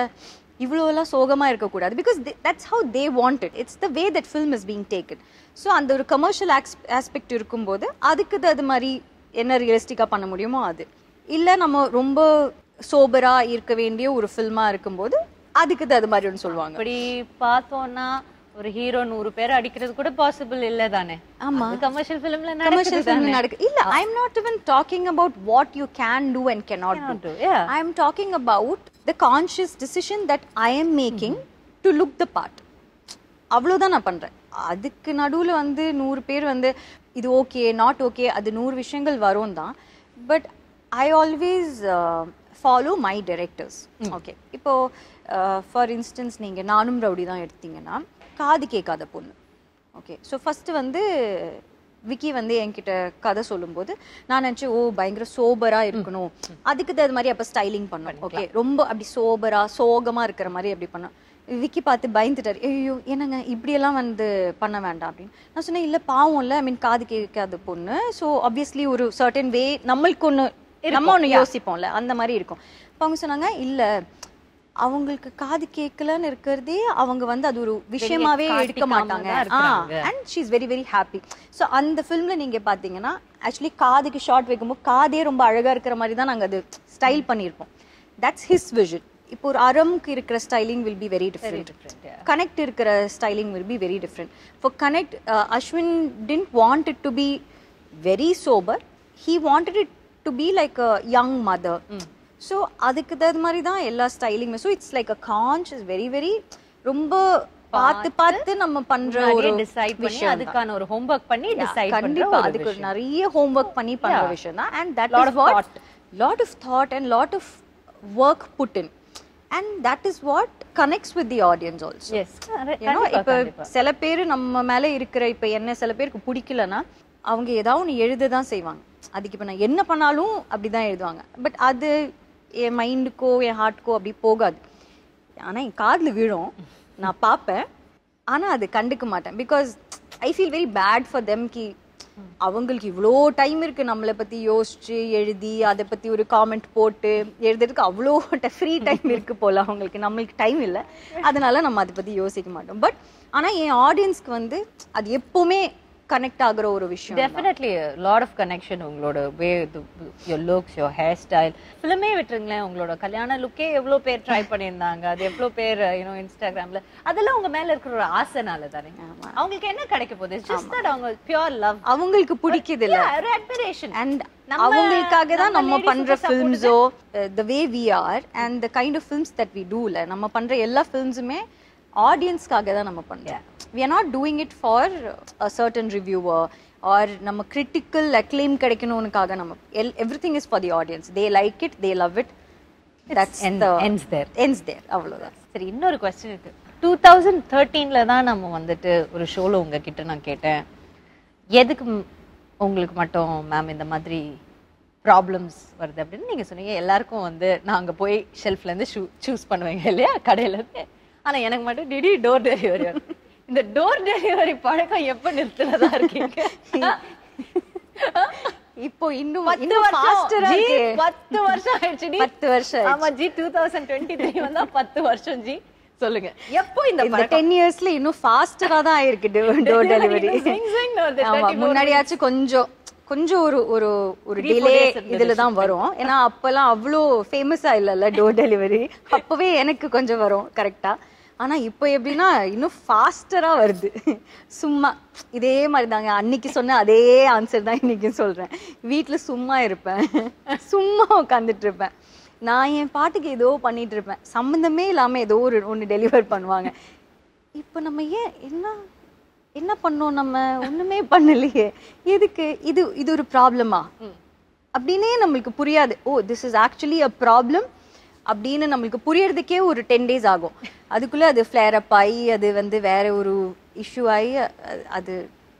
இவ்வளோ எல்லாம் சோகமா இருக்கக்கூடாது. Because that's how they want it it's the way that film is being taken so அந்த ஒரு கமர்ஷியல் ஆஸ்பெக்ட் இருக்கும்போது அதுக்கு அது மாதிரி என்ன ரியலிஸ்டிக்காக பண்ண முடியுமோ அது. இல்லை நம்ம ரொம்ப சோபரா இருக்க வேண்டிய ஒரு ஃபில்மா இருக்கும்போது அதுக்கு அது மாதிரி ஒன்று சொல்லுவாங்க. அப்படி பார்த்தோம்னா ஒரு ஹீரோ நூறு பேர் அடிக்கிறது கூட பாசிபிள் இல்ல தானே ஆமா. கமர்ஷியல் ஃபிலிம்ல கமர்ஷியல் ஃபிலிம் நடக்கு இல்ல I am not even talking about what you can do and do, yeah. I am talking about the conscious decision that I am making to look the part அவ்வளவுதான் நான் பண்றேன். அதுக்கு நடுவுல வந்து நூறு பேர் வந்து இது ஓகே நாட் ஓகே அது நூறு விஷயங்கள் வரும் தான். But I always follow my directors okay இப்போ ஃபார் இன்ஸ்டன்ஸ் நீங்க நானும் ரவுடி தான் எடுத்தீங்கன்னா காது கேட்காத பொண்ணு. ஓகே ஸோ ஃபஸ்ட்டு வந்து விக்கி வந்து என்கிட்ட கதை சொல்லும்போது நான் நினச்சேன் ஓ பயங்கர சோபரா இருக்கணும். அதுக்கு தகுந்த மாதிரி அப்போ ஸ்டைலிங் பண்ணோம். ஓகே ரொம்ப அப்படி சோபரா சோகமா இருக்கிற மாதிரி அப்படி பண்ணோம். விக்கி பார்த்து பயந்துட்டாரு. ஐயோ என்னங்க இப்படியெல்லாம் வந்து பண்ண வேண்டாம் அப்படின்னு. நான் சொன்னேன் இல்லை பாவம் இல்லை. ஐ மீன் காது கேட்காத பொண்ணு. ஸோ ஆப்வியஸ்லி ஒரு சர்டன் வே நம்மளுக்கு ஒன்று நம்ம ஒன்று யோசிப்போம்ல. அந்த மாதிரி இருக்கும். அப்போ அவங்க சொன்னாங்க இல்லை அவங்களுக்கு காது கேட்கலன்னு இருக்கிறதே அவங்க வந்து அது ஒரு விஷயமாவே எடுக்க மாட்டாங்க. And she is very very happy so அந்த ஃபிலிம்ல நீங்க பாத்தீங்கன்னா ஆக்சுவலி காதுக்கு ஷார்ட் வைக்கும்போது காதே ரொம்ப அழகா இருக்கிற மாதிரி தான் நாங்க அது ஸ்டைல் பண்ணியிருப்போம். தட்ஸ் ஹிஸ் விஷன் இப்போ ஒரு அரம்க்கு இருக்கிற styling will be very different. Connect இருக்கிற styling will be very different for connect Ashwin tend want it to be very sober he wanted it to be like a young mother so அதுக்கு தகுந்த மாதிரி தான் எல்லா ஸ்டைலிங்குமே so it's like a conscious very very ரொம்ப பார்த்து பார்த்து நம்ம பண்ற ஒரு டிசைட் பண்ணி விஷயம் தான். அதுக்கான ஒரு ஹோம்வொர்க் பண்ணி டிசைட் கண்டிப்பா அதுக்கு. நிறைய ஹோம்வொர்க் பண்ணி பண்ற. விஷயம் தான் and that is of what thought. Lot of thought and lot of work put in and that is what connects with the audience also ஏன்னா இப்ப. சில பேர் நம்ம மேல இருக்கிற இப்ப என்ன சில பேருக்கு பிடிக்கலன்னா அவங்க ஏதாவது ஒன்று எழுத தான் செய்வாங்க அதுக்கு இப்ப நான் என்ன பண்ணாலும் அப்படிதான் எழுதுவாங்க பட் அது என் மைண்டுக்கோ என் ஹார்ட்க்கோ அப்படி போகாது. ஆனால் என் காதில் விழும். நான் பார்ப்பேன். ஆனால் அது கண்டுக்க மாட்டேன். Because I feel very bad for them கி அவங்களுக்கு இவ்வளோ டைம் இருக்கு நம்மளை பத்தி யோசிச்சு எழுதி அதை பத்தி ஒரு காமெண்ட் போட்டு எழுதுறதுக்கு அவ்வளோ ஃப்ரீ டைம் இருக்கு போல அவங்களுக்கு. நம்மளுக்கு டைம் இல்லை. அதனால நம்ம அதை பத்தி யோசிக்க மாட்டோம். பட் ஆனால் என் ஆடியன்ஸ்க்கு வந்து அது எப்பவுமே கனெக்ட் ஆகுற ஒரு விஷயம் டெஃபினெட்லி லாட் ஆஃப் கனெக்ஷன் உங்களோட way your looks your hair style ஃபிலிமே விட்டுருங்களேன் உங்களோட கல்யாண லுக்கே எவ்வளோ பேர் ட்ரை [laughs] பண்ணியிருந்தாங்க அது எவ்வளோ பேர் யூனோ இன்ஸ்டாகிராம்ல அதெல்லாம் உங்க மேல இருக்கிற ஒரு ஆசைனால தானே. அவங்களுக்கு என்ன கிடைக்க போகுது? ஜஸ்ட் தட் அவங்க பியூர் லவ் அவங்களுக்கு பிடிக்குது இல்ல ஒரு அட்மிரேஷன் அண்ட் அவங்களுக்காக தான் நம்ம பண்ற ஃபிலிம்ஸோ the way we are and the kind of films that we டூல நம்ம பண்ற எல்லா ஃபிலிம்ஸுமே ஆடியன்ஸ்க்காக தான் நம்ம பண்றோம். We are not doing it for a certain reviewer or நம்ம கிரிட்டிக்கல் அக்ளைம் கிடைக்கணும்னுக்காக நம்ம L everything is for the audience they like it they love it அவ்வளவுதான். சரி இன்னொரு கொஸ்டின் இருக்கு. டூ தௌசண்ட் தேர்ட்டீன்ல தான் நம்ம வந்துட்டு ஒரு ஷோல உங்ககிட்ட நான் கேட்டேன். எதுக்கு உங்களுக்கு மட்டும் மேம் இந்த மாதிரி ப்ராப்ளம்ஸ் வருது அப்படின்னு நீங்க சொன்னீங்க. எல்லாருக்கும் வந்து நான் அங்க போய் ஷெல்ஃப்ல இருந்து ஷூ சூஸ் பண்ணுவேங்க இல்லையா? கடையில இருந்து. ஆனா எனக்கு மட்டும் டிடி டோர் டெலிவரி இந்த டோர் டெலிவரி பழக்கம் எப்ப நிறுத்துனதா இருக்கீங்க? இப்போ இன்னும் பத்து வருஷம் பத்து வருஷம் ஆயிடுச்சு. பத்து வருஷம் ஆமா ஜி டூ தௌசண்ட் டுவெண்ட்டி த்ரீ வந்தா பத்து வருஷம் ஜி. சொல்லுங்க. எப்போ இந்த டென் இயர்ஸ்ல இன்னும் ஃபாஸ்டரா தான் இருக்கு டோர் டெலிவரி Swing, swing னு வருது, ஆமா 34 முன்னாடியாச்சும் கொஞ்சம் கொஞ்சம் ஒரு ஒரு ஒரு டிலே இதுல தான் வரும். ஏன்னா அப்பெல்லாம் அவ்வளோ ஃபேமஸா இல்லைல்ல டோர் டெலிவரி அப்பவே எனக்கு கொஞ்சம் வரும் கரெக்டா ஆனா இப்போ எப்படின்னா இன்னும் ஃபாஸ்டரா வருது. சும்மா இதே மாதிரி தாங்க அன்னைக்கு சொன்ன அதே ஆன்சர் தான் இன்னைக்கு சொல்றேன். வீட்ல சும்மா இருப்பேன். சும்மா உட்காந்துட்டு இருப்பேன். நான் என் பாட்டுக்கு ஏதோ பண்ணிட்டு இருப்பேன். சம்மந்தமே இல்லாம ஏதோ ஒரு ஒன்று டெலிவர் பண்ணுவாங்க. இப்போ நம்ம ஏன் என்ன என்ன பண்ணோம் நம்ம? ஒண்ணுமே பண்ணலையே. எதுக்கு? இது இது ஒரு ப்ராப்ளமா அப்படின்னே நம்மளுக்கு புரியாது. ஓ this is actually a problem அப்படின்னு நம்மளுக்கு புரியறதுக்கே ஒரு டென் டேஸ் ஆகும். அதுக்குள்ள அது ஃப்ளேர் அப் ஆகி அது வந்து வேற ஒரு இஷ்யூ ஆகி அது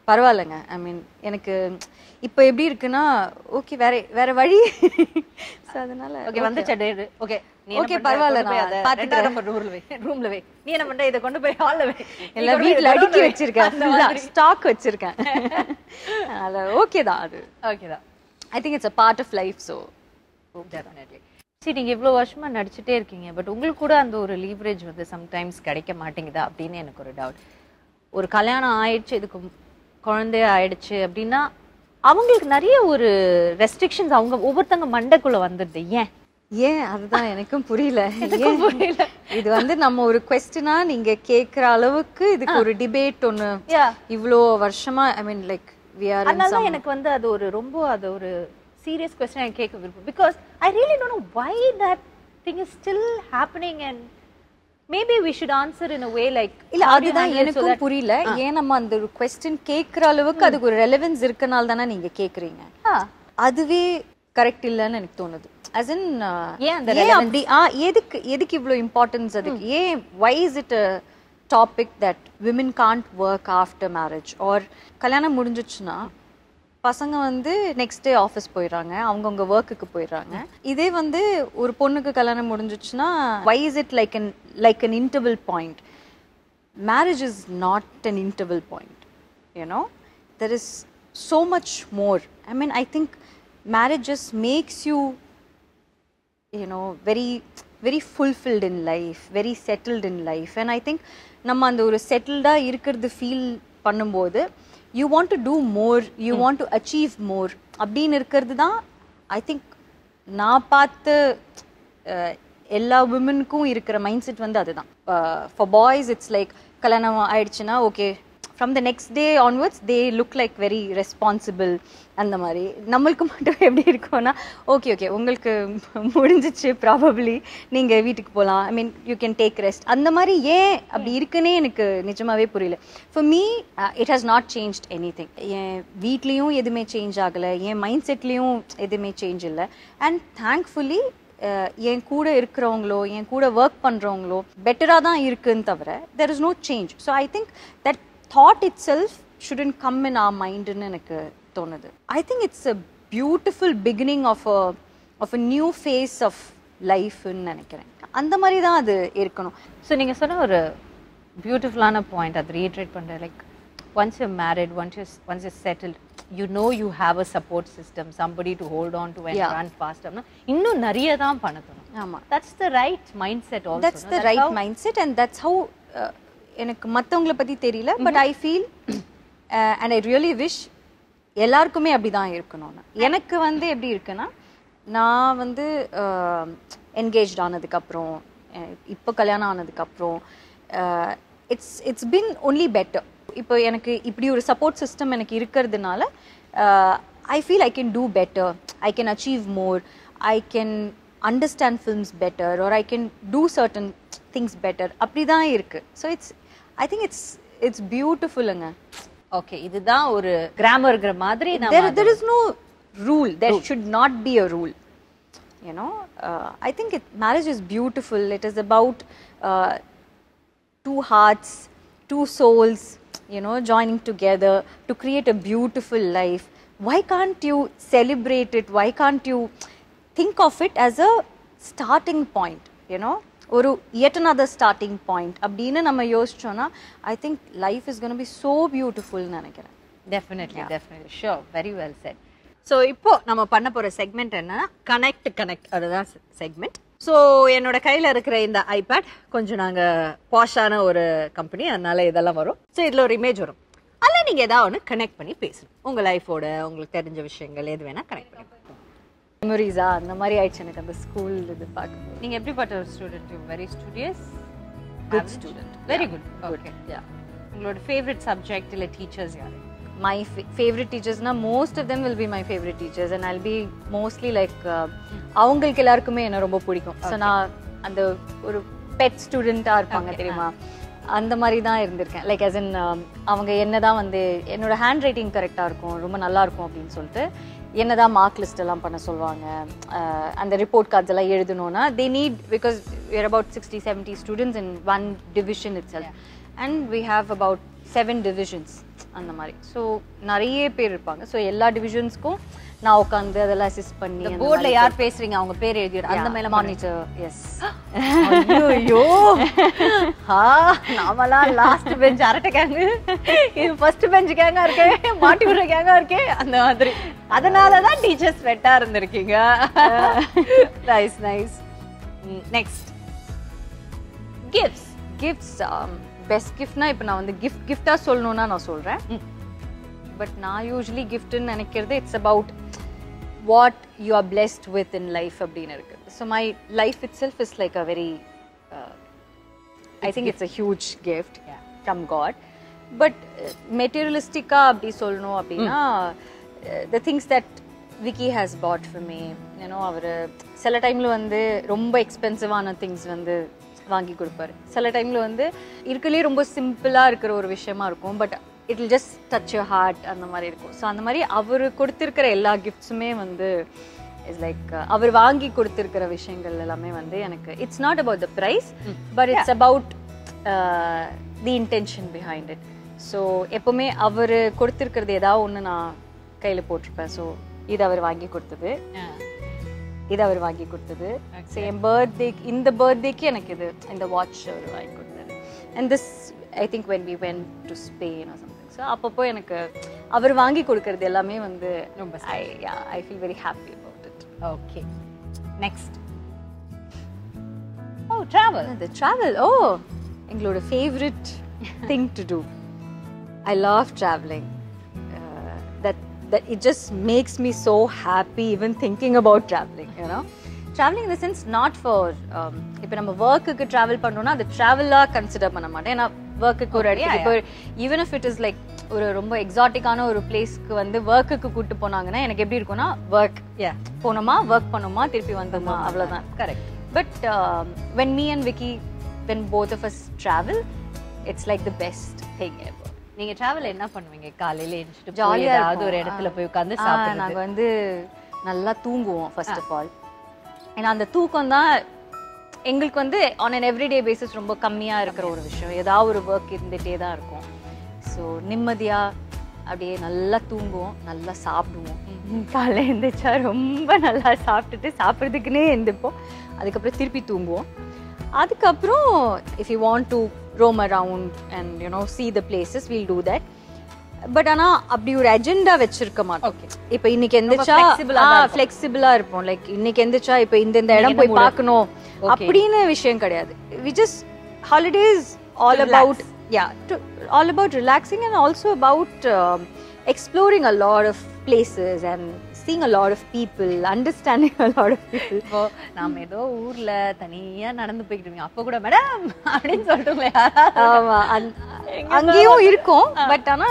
பரவாயில்லைங்க. ஐ மீன் எனக்கு இப்போ எப்படி இருக்குன்னா ஓகே வேற வேற வழி. [laughs] அதனால ஓகே வந்து சட்டேடு ஓகே Okay, பரவாயில்ல, பாத்துக்கிறேன். நம்பர் ரூம்ல வை. ரூம்ல வை. நீ என்ன பண்ற? இத கொண்டு போய் ஹால்ல வை. எல்லாம் வீட்ல அடுக்கி வச்சிருக்கேன். ஸ்டாக் வச்சிருக்கேன். [laughs] அதனால ஓகே தான் அது. ஓகே தான். I think it's a part of life so definitely சரி நீங்க இவ்வளவு வருஷமா நடிச்சுட்டே இருக்கீங்க. பட் உங்களுக்கு கூட அந்த ஒரு லீவரேஜ் வந்து சம்டைம்ஸ் கிடைக்க மாட்டேங்குதா அப்படின்னு எனக்கு ஒரு டவுட் ஒரு கல்யாணம் ஆயிடுச்சு இதுக்கு குழந்தை ஆயிடுச்சு அப்படின்னா அவங்களுக்கு நிறைய ஒரு ரெஸ்ட்ரிக்ஷன்ஸ் அவங்க ஒவ்வொருத்தங்க மண்டைக்குள்ள வந்துடுது. ஏன்? ஏன்? அதுதான் எனக்கும் புரியல. [laughs] ஏன்? இது வந்து நம்ம ஒரு கொஸ்டினா நீங்க கேக்குற அளவுக்கு இதுக்கு ஒரு டிபேட் ஒண்ணு. இவ்ளோ வருஷமா I mean like we are எனக்கு வந்து அது ஒரு ரொம்ப அது ஒரு சீரியஸ் கொஸ்டின் கேட்க விருப்பம். Because really don't know why that thing is still happening and maybe we should answer in a way like இல்ல அதுதான் எனக்கும் புரியல. ஏன் நம்ம அந்த ஒரு கொஸ்டின் கேக்குற அளவுக்கு அதுக்கு ஒரு ரெலவென்ஸ் இருக்கனால தானே நீங்க கேக்குறீங்க. அதுவே கரெக்ட் இல்லைன்னு எனக்கு தோணுது. In uh, ஏன் அந்த அப்படி ஆ எதுக்கு எதுக்கு இவ்ளோ இம்பார்ட்டன்ஸ் அதுக்கு? ஏன் why is it a topic that women can't work after marriage? Or கல்யாணம் முடிஞ்சிச்சுன்னா பசங்க வந்து நெக்ஸ்ட் டே ஆஃபீஸ் போயிடுறாங்க அவங்கவுங்க ஒர்க்குக்கு போயிடுறாங்க இதே வந்து ஒரு பொண்ணுக்கு கல்யாணம் முடிஞ்சிச்சுன்னா why is it like an like an interval point marriage is not an interval point you know there is so much more I mean I think marriage just makes you you know very very fulfilled in life very settled in life and I think நம்ம அந்த ஒரு செட்டில்டாக இருக்கிறது feel பண்ணும்போது you want to do more you want to achieve more அப்படின்னு இருக்கிறது தான் I think நான் பார்த்த எல்லா விமனுக்கும் இருக்கிற மைண்ட் செட் வந்து அதுதான். ஃபார் பாய்ஸ் இட்ஸ் லைக் கல்யாணம் ஆயிடுச்சுன்னா okay from the next day onwards they look like very responsible அந்த மாதிரி. நம்மளுக்கு மட்டும் எப்படி இருக்கும்னா ஓகே ஓகே உங்களுக்கு முடிஞ்சிச்சு ப்ராபப்ளி நீங்கள் வீட்டுக்கு போகலாம் I mean you can take rest அந்த மாதிரி ஏன் அப்படி இருக்குன்னே எனக்கு நிஜமாவே புரியல. For me it has not changed anything என் வீட்லேயும் எதுவுமே சேஞ்ச் ஆகலை. என் மைண்ட் செட்லேயும் எதுவுமே சேஞ்ச் இல்லை. அண்ட் தேங்க்ஃபுல்லி என் கூட இருக்கிறவங்களோ என் கூட ஒர்க் பண்ணுறவங்களோ பெட்டராக தான் இருக்குன்னு தவிர there is no change so I think that thought itself shouldn't come in our மைண்டுன்னு எனக்கு தோணுது. I think it's a beautiful beginning of a of a new phase of லைஃப்னு நினைக்கிறேன். அந்த மாதிரி தான் அது இருக்கணும். ஸோ நீங்க சொன்ன ஒரு பியூட்டிஃபுல்லான பாயிண்ட் அது ரீட்ரேட் பண்றேன். Like once you married once you once you settled you know you have a support system somebody to hold on to and. Run fast இன்னும் நிறைய தான் பண்ண தோணும் ஆமா that's the right mindset also that's the right mindset and that's how எனக்கு மற்றவங்கள பற்றி தெரியல but I feel and I really wish எல்லாருக்குமே அப்படி தான் இருக்கணும்னு எனக்கு வந்து எப்படி இருக்குன்னா நான் வந்து என்கேஜ் ஆனதுக்கப்புறம் இப்போ கல்யாணம் ஆனதுக்கப்புறம் it's it's been only better இப்போ எனக்கு இப்படி ஒரு சப்போர்ட் சிஸ்டம் எனக்கு இருக்கிறதுனால I feel I can do better I can achieve more I can understand films better or I can do certain things better அப்படி தான் இருக்கு. So it's I think it's it's பியூட்டிஃபுல்லுங்க okay இதுதான் ஒரு கிராமர்ங்கிற மாதிரி நம்ம there, there is no rule there should not be a rule you know uh, i think it, marriage is beautiful it is about uh, two hearts two souls you know joining together to create a beautiful life why can't you celebrate it why can't you think of it as a starting point you know ஒரு yet another starting point அப்படின்னு நம்ம யோசிச்சோம்னா I think life is gonna be so பியூட்டிஃபுல்னு நினைக்கிறேன். Definitely definitely sure very well set so இப்போ நம்ம பண்ண போற segment என்னன்னா connect connect அதுதான் செக்மெண்ட் ஸோ என்னோட கையில இருக்கிற இந்த ஐபேட் கொஞ்சம் நாங்க பாஷான ஒரு கம்பெனி அதனால இதெல்லாம் வரும். ஸோ இதுல ஒரு இமேஜ் வரும். அதில் நீங்க ஏதாவது ஒன்று கனெக்ட் பண்ணி பேசணும். உங்க லைஃபோட உங்களுக்கு தெரிஞ்ச விஷயங்கள் எது வேணா கனெக்ட் பண்ணி மெமரிஸா அந்த மாதிரி ஆயிடுச்சு எனக்கு அந்த ஸ்கூல் இது பார்க்கும்போது. நீங்க எப்படிப்பட்ட ஒரு student you very studious Good student. Very good okay Yeah. உங்களோட ஃபேவரட் சப்ஜெக்ட் இல்லை டீச்சர்ஸ் யாரு? Teachers na most of them will be my favorite teachers and i'll be mostly like uh, அவங்களுக்கு எல்லாருக்குமே என்ன ரொம்ப பிடிக்கும். ஸோ நான் அந்த ஒரு பெட் ஸ்டூடெண்ட்டாக இருப்பாங்க தெரியுமா? அந்த மாதிரி தான் இருந்திருக்கேன். லைக் in um, அவங்க என்னதான் வந்து என்னோட ஹேண்ட் ரைட்டிங் கரெக்டாக இருக்கும் ரொம்ப நல்லா இருக்கும் அப்படின்னு சொல்லிட்டு. என்னதான் மார்க் லிஸ்ட் எல்லாம் பண்ண சொல்லுவாங்க அந்த ரிப்போர்ட் கார்ட்ஸ் எல்லாம் எழுதணும்னா they need because were about sixty seventy students in one division itself and we have about seven divisions அந்த மாதிரி. ஸோ நிறைய பேர் இருப்பாங்க. ஸோ எல்லா டிவிஷன்ஸ்க்கும் நான் உட்காந்து அதெல்லாம் அசிஸ்ட் பண்ணி போர்ட்ல யார் பேசுறீங்க? அவங்க பேர் எழுதி அந்த மேல மானிட்டர் எஸ் ஐயோ ஆ நாமெல்லாம் லாஸ்ட் பெஞ்ச் அரட்டை கேங்கு இது ஃபர்ஸ்ட் பெஞ்ச் கேங்கா இருக்கே மாட்டி விடுற கேங்கா இருக்கே அந்த மாதிரி. அதனால தான் டீச்சர்ஸ் வெட்டா இருந்திருக்கீங்க nice nice next gifts gifts best கிஃப்ட்னா இப்போ நான் வந்து கிஃப்ட் கிஃப்டாக சொல்லணும்னா நான் சொல்கிறேன் பட் நான் யூஸ்வலி கிஃப்ட்னு நினைக்கிறது it's about what you are blessed with in life அப்படின்னு இருக்கு. So my life itself is like a very I think it's a huge gift. From God but மெட்டீரியலிஸ்டிக்காக அப்படி சொல்லணும் அப்படின்னா the things that Vicky has bought for me ஏன்னோ அவர் சில டைமில் வந்து ரொம்ப எக்ஸ்பென்சிவான திங்ஸ் வந்து வாங்கி கொடுப்பாரு. சில டைமில் வந்து இருக்கலே ரொம்ப சிம்பிளாக இருக்கிற ஒரு விஷயமா இருக்கும். But it will just touch your heart அந்த மாதிரி இருக்கும். ஸோ அந்த மாதிரி அவர் கொடுத்திருக்கிற எல்லா கிஃப்ட்ஸுமே வந்து இஸ் லைக் அவர் வாங்கி கொடுத்திருக்கிற விஷயங்கள் எல்லாமே வந்து எனக்கு it's not about the price but it's about the intention behind it so எப்பவுமே அவர் கொடுத்திருக்கிறது ஏதாவது ஒன்று நான் கையில் போட்டிருப்பேன். ஸோ இது அவர் வாங்கி கொடுத்தது. இது அவர் வாங்கி கொடுத்தது. ஸோ என் பர்த்டே இந்த பர்த்டேக்கு எனக்கு இது இந்த வாட்ச் அவர் வாங்கி கொடுத்தாரு and this I think when we went to Spain something so அப்பப்போ எனக்கு அவர் வாங்கி கொடுக்கறது எல்லாமே வந்து ரொம்ப I I feel very happy about it okay next oh travel the travel. Oh எங்களோட favourite thing to do I love travelling that that it just makes me so happy even thinking about travelling you know travelling இந்த sense not for இப்போ நம்ம ஒர்க்குக்கு travel பண்ணோம்னா அது ட்ராவலாக consider பண்ண மாட்டேன். ஏன்னா ஒர்க்குக்கு ஒரு இடத்துக்கு இப்போ even if it is like ஒரு ரொம்ப எக்ஸாட்டிக்கான ஒரு பிளேஸ்க்கு வந்து ஒர்க்குக்கு கூட்டு போனாங்கன்னா எனக்கு எப்படி இருக்கும்னா ஒர்க் Yeah. போனோமா ஒர்க் பண்ணோமா திருப்பி வந்தோமா அவ்வளோதான் correct But um, when me and Vicky, when both of us travel, it's like the best thing ever. நீங்க டிராவல் என்ன பண்ணுவீங்க? காலையில எழுந்திட்டு ஜாலியா ஏதாவது ஒரு இடத்துல போய் உட்கார்ந்து நாங்க சாப்பிடுறது. வந்து நல்லா தூங்குவோம் ஃபர்ஸ்ட் ஆஃப் ஆல் ஏன்னா அந்த தூக்கம் தான் எங்களுக்கு வந்து ஆன் அன் எவ்ரிடே பேசிஸ் ரொம்ப கம்மியா இருக்கிற ஒரு விஷயம். ஏதாவது ஒரு ஒர்க் இருந்துகிட்டே தான் இருக்கும். ஸோ நிம்மதியா அப்படியே நல்லா தூங்குவோம் நல்லா சாப்பிடுவோம். காலைல எழுந்திரிச்சா ரொம்ப நல்லா சாப்பிட்டுட்டு சாப்பிட்றதுக்குன்னே எழுந்திருப்போம் அதுக்கப்புறம் திருப்பி தூங்குவோம். அதுக்கப்புறம் if you want to roam around and you know see the places we'll do that but ஆனா அப்படி ஒரு அஜெண்டா வச்சிருக்க மாட்டோம். இப்ப இன்னைக்கு எந்திரிச்சா ஃபிளெக்சிபிளா இருப்போம். லைக் இன்னைக்கு எந்திரிச்சா இப்ப இந்த இந்த இடம் போய் பார்க்கணும் அப்படின்னு விஷயம் கிடையாது. We just holidays all about yeah all about relaxing and also about exploring a lot of places and seeing a lot of people understanding a lot of people இப்போ நாம ஏதோ ஊர்ல தனியா நடந்து போய்கிட்டு இருக்கோம். அப்ப கூட மேடம் அப்படின்னு சொல்லிட்டு ஆமா அங்கேயும் இருக்கும் பட் ஆனா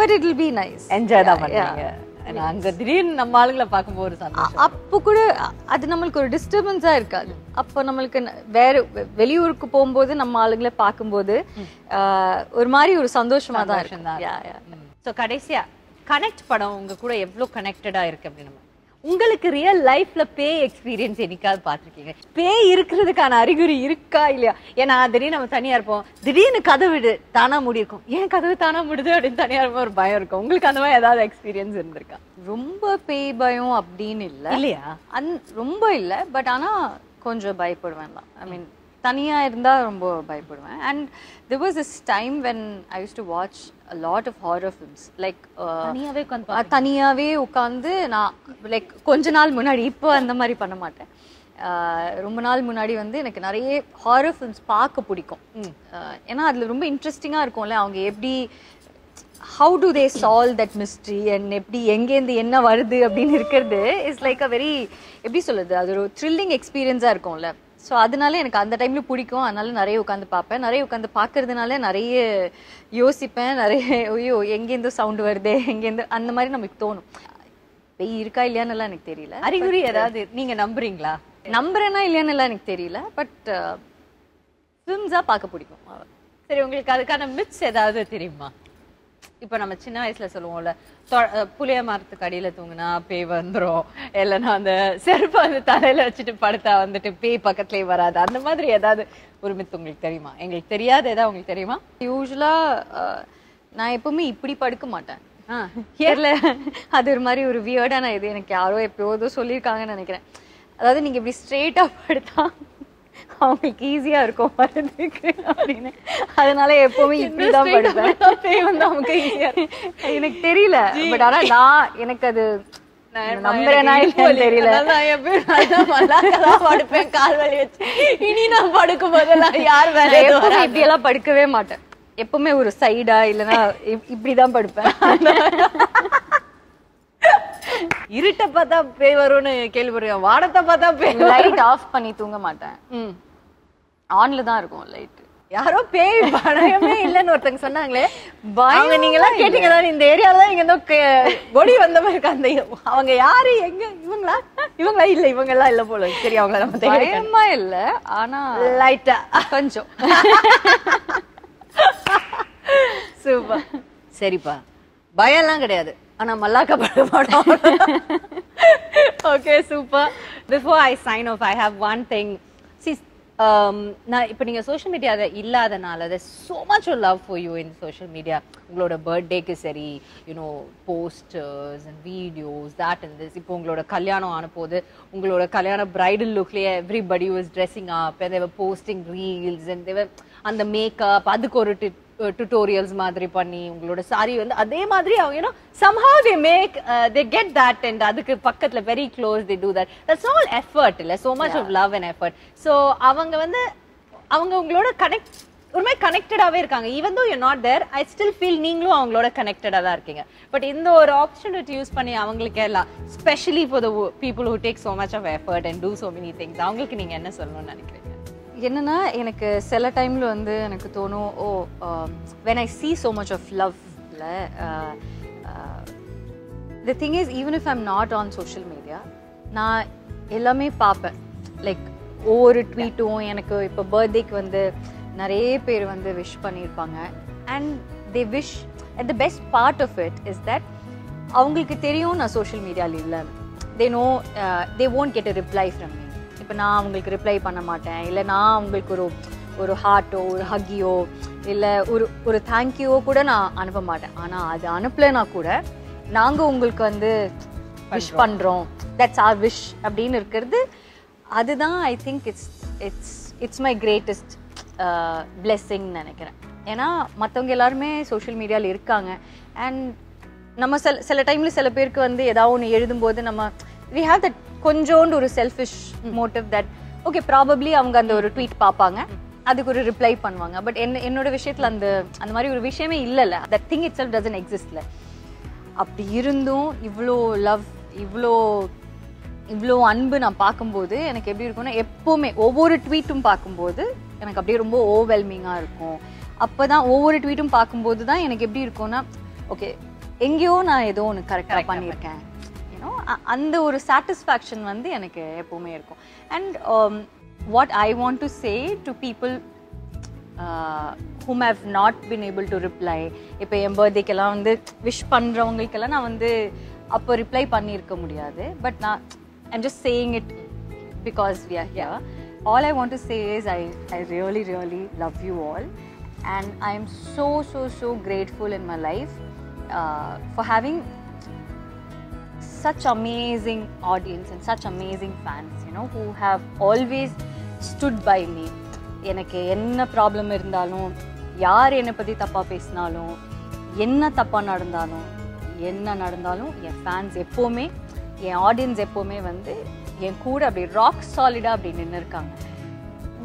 but it will be nice enjoy தான் ஆனா அங்க திடீர்னு நம்ம ஆளுங்களை பார்க்கும்போது ஒரு சந்தோஷம். அப்போ கூட அது நம்மளுக்கு ஒரு டிஸ்டர்பன்ஸா இருக்காது. அப்போ நம்மளுக்கு வேற வெளியூருக்கு போகும்போது நம்ம ஆளுங்களை பார்க்கும்போது ஒரு மாதிரி ஒரு சந்தோஷமா தான் இருக்கும். ஸோ கடைசியா கனெக்ட் படம் உங்க கூட எவ்வளவு கனெக்டடா இருக்கு அப்படின்னு. உங்களுக்கு ரியல் லைஃப்ல பே எக்ஸ்பீரியன்ஸ் என்னைக்காவது பார்த்திருக்கீங்க? பேய் இருக்கிறதுக்கான அறிகுறி இருக்கா இல்லையா? ஏன்னா திடீர்னு நம்ம தனியா இருப்போம். திடீர்னு கதவு தானா மூடி இருக்கும். ஏன் கதவு தானா மூடுது அப்படின்னு தனியா இருப்போம் ஒரு பயம் இருக்கும். உங்களுக்கு அந்த மாதிரி ஏதாவது எக்ஸ்பீரியன்ஸ் இருந்திருக்கா? ரொம்ப பேய் பயம் அப்படின்னு இல்ல. இல்லையா? அந் ரொம்ப இல்ல. பட் ஆனா கொஞ்சம் பயப்படுவேன் ஐ மீன் தனியா இருந்தா ரொம்ப பயப்படுவேன். And there was this time when I watch a lot of horror films. Like uh, தனியாவே உட்காந்து அஹ் தனியாவே உட்காந்து நான் லைக் கொஞ்ச நாள் முன்னாடி இப்போ அந்த மாதிரி பண்ண மாட்டேன். ரொம்ப நாள் முன்னாடி வந்து எனக்கு நிறைய ஹாரர் ஃபிலிம்ஸ் பார்க்க பிடிக்கும். ஏன்னா அதுல ரொம்ப இன்ட்ரெஸ்டிங்கா இருக்கும்ல. அவங்க எப்படி how to they solve that mystery and எப்படி எங்கேருந்து என்ன வருது அப்படின்னு இருக்கிறது இஸ் லைக் அ வெரி எப்படி சொல்லுது அது ஒரு த்ரில்லிங் எக்ஸ்பீரியன்ஸாக இருக்கும்ல. ஸோ அதனால எனக்கு அந்த டைம்ல பிடிக்கும். அதனால நிறைய உட்காந்து பார்ப்பேன். நிறைய உட்காந்து பார்க்கறதுனால நிறைய யோசிப்பேன். நிறைய ஐயோ எங்கேருந்து சவுண்ட் வருதே? எங்கேருந்து? அந்த மாதிரி நமக்கு தோணும். பெய் இருக்கா இல்லையான்னு எல்லாம் எனக்கு தெரியல. அறிகுறி ஏதாவது நீங்க நம்புறீங்களா? நம்புறேனா இல்லையான்னு எல்லாம் எனக்கு தெரியல. பட் ஃபிலிம்ஸாக பார்க்க பிடிக்கும். சரி உங்களுக்கு அதுக்கான மித்ஸ் ஏதாவது தெரியுமா? இப்போ நம்ம சின்ன வயசுல சொல்லுவோம்ல புளிய மரத்துக்கு அடியில தூங்குனா பேய் வந்துரும். இல்லைன்னா அந்த செருப்பை வந்து தலையில வச்சுட்டு படுத்தா வந்துட்டு பேய் பக்கத்துலயே வராது. அந்த மாதிரி ஏதாவது ஒரு மித்து உங்களுக்கு தெரியுமா? எங்களுக்கு தெரியாத ஏதாவது உங்களுக்கு தெரியுமா? யூஸ்வலா நான் எப்பவுமே இப்படி படுக்க மாட்டேன். தெரியல அது ஒரு மாதிரி ஒரு வியர்டான இது. எனக்கு யாரோ எப்போதோ சொல்லியிருக்காங்கன்னு நினைக்கிறேன். அதாவது நீங்க இப்படி ஸ்ட்ரெயிட்டா படுத்தா அவங்களுக்கு ஈஸியா இருக்கும் வர்றதுக்கு அப்படின்னு. அதனால எப்பவுமே இப்படிதான் வந்து அவங்க easy-ஆ எனக்கு தெரியல. பட் ஆனா நான் எனக்கு அது தெரியல. படுப்பேன் கால் வலி வச்சு. இனி நான் படுக்கும் போதெல்லாம் யார் வேற இப்படி எல்லாம் படுக்கவே மாட்டேன். எப்பவுமே ஒரு சைடா இல்லனா இப்- இப்படிதான் படுப்பேன். இருட்ட பார்த்தா பேய் வரும்னு கேள்விப்படுறேன் வானத்தை பார்த்தா பேய். லைட் ஆஃப் பண்ணி தூங்க மாட்டேன். ஆன்ல தான் இருக்கும் லைட் யாரோ பேய் பயமே இல்லைன்னு ஒருத்தங்க சொன்னாங்களே. பயம் அவங்க நீங்க எல்லாம் கேட்டீங்க தானே, இந்த ஏரியால தான் இங்க ஏதோ கே- ஒடி வந்த மாதிரி இருக்கு. அந்த அவங்க யாரு? எங்க? இவங்களா? இவங்களா? இல்ல இவங்க எல்லாம் இல்ல போல. சரி அவங்கள நம்ம தேடி பயமா இல்ல. ஆனா லைட்டா கொஞ்சம். [laughs] சூப்பர். சரிப்பா. பயம்லாம் கிடையாது. ஆனால் மல்லாக்க பட மாட்டோம் okay super before I sign off I have one thing see நான் இப்போ நீங்கள் சோஷியல் மீடியாவில் இல்லாதனால there's ஸோ மச் ஒரு love for you in social media உங்களோட பர்த்டேக்கு சரி you know posters and videos that in this இப்போ உங்களோட கல்யாணம் ஆன போது உங்களோட கல்யாண bridal லுக்லேயே everybody was dressing up their posting reels and their அந்த மேக்கப் அதுக்கு ஒரு டுட்டோரியல்ஸ் மாதிரி பண்ணி உங்களோட சாரி வந்து அதே மாதிரி அவங்க you know they make uh, they get that and அதுக்கு பக்கத்துல very close they do that. That's all effort இல்ல. So much of love and effort. So அவங்க வந்து அவங்க உங்களோட கனெக்ட் ஒரு மாதிரி கனெக்டடாவே இருக்காங்க. Even though you not there I still feel நீங்களும் அவங்களோட கனெக்டடா தான் இருக்கீங்க. பட் இந்த ஒரு ஆப்பர்ச்சுனிட்டி யூஸ் பண்ணி அவங்களுக்கு எல்லாம் specially for the people who take so much of effort and do so many things அவங்களுக்கு நீங்க என்ன சொல்லணும்னு நினைக்கிறீங்க? என்னன்னா எனக்கு சில டைம்ல வந்து எனக்கு தோணும் ஓ when I so much of love இல்ல the thing is even if I'm not on social media நான் எல்லாமே பார்ப்பேன். லைக் ஒவ்வொரு ட்வீட்டும் எனக்கு இப்போ பர்த்டேக்கு வந்து நிறைய பேர் வந்து விஷ் பண்ணியிருப்பாங்க. And they wish at the best part of it is that அவங்களுக்கு தெரியும் நான் சோஷியல் மீடியாவில் இல்லைன்னு they know they won't get a reply from me இப்போ நான் அவங்களுக்கு ரிப்ளை பண்ண மாட்டேன். இல்லை நான் அவங்களுக்கு ஒரு ஒரு ஹார்ட்டோ ஒரு ஹக்கியோ இல்லை ஒரு ஒரு தேங்க்யூவோ கூட நான் அனுப்ப மாட்டேன். ஆனால் அது அனுப்பலைனா கூட நாங்கள் உங்களுக்கு வந்து விஷ் பண்ணுறோம் தட்ஸ் ஆர் விஷ் அப்படின்னு இருக்கிறது. அதுதான் I think it's it's it's my greatest blessing நினைக்கிறேன். ஏன்னா மற்றவங்க எல்லாருமே சோஷியல் மீடியாவில் இருக்காங்க. அண்ட் நம்ம சில சில டைம்ல சில பேருக்கு வந்து ஏதாவது ஒன்று எழுதும்போது நம்ம வி ஹாவ் தட் கொஞ்சோண்டு ஒரு selfish motive that okay probably அவங்க அந்த ஒரு ட்வீட் பார்ப்பாங்க. அதுக்கு ஒரு ரிப்ளை பண்ணுவாங்க. பட் என்ன என்னோட விஷயத்துல அந்த அந்த மாதிரி ஒரு விஷயமே இல்லைல்ல. That thing itself doesn't எக்ஸிஸ்ட்ல அப்படி இருந்தும் இவ்வளோ லவ் இவ்வளோ இவ்வளோ அன்பு நான் பார்க்கும்போது எனக்கு எப்படி இருக்கும்னா எப்போவுமே ஒவ்வொரு ட்வீட்டும் பார்க்கும்போது எனக்கு அப்படியே ரொம்ப ஓவெல்மிங்காக இருக்கும். அப்போ தான் ஒவ்வொரு ட்வீட்டும் பார்க்கும்போது தான் எனக்கு எப்படி இருக்கும்னா ஓகே எங்கேயோ நான் ஏதோ ஒன்று கரெக்டாக பண்ணியிருக்கேன். அந்த ஒரு சாட்டிஸ்ஃபேக்ஷன் வந்து எனக்கு எப்போவுமே இருக்கும். And what I want to say to people whom have not been able to reply இப்போ என் பர்த்டேக்கெல்லாம் வந்து விஷ் பண்ணுறவங்களுக்கெல்லாம் நான் வந்து அப்போ ரிப்ளை பண்ணியிருக்க முடியாது. பட் நான் I'm just saying it because we are here all I want to say is I I really really love you all and I am so so so grateful in my life for having such amazing audience and such amazing fans, you know, who have always stood by me. எனக்கு என்ன problem இருந்தாலும் யார் என்னை பற்றி தப்பாக பேசினாலும் என்ன தப்பாக நடந்தாலும் என்ன நடந்தாலும் என் ஃபேன்ஸ் எப்போவுமே என் ஆடியன்ஸ் எப்போவுமே வந்து என் கூட அப்படி ராக் சாலிடாக அப்படி நின்றுருக்காங்க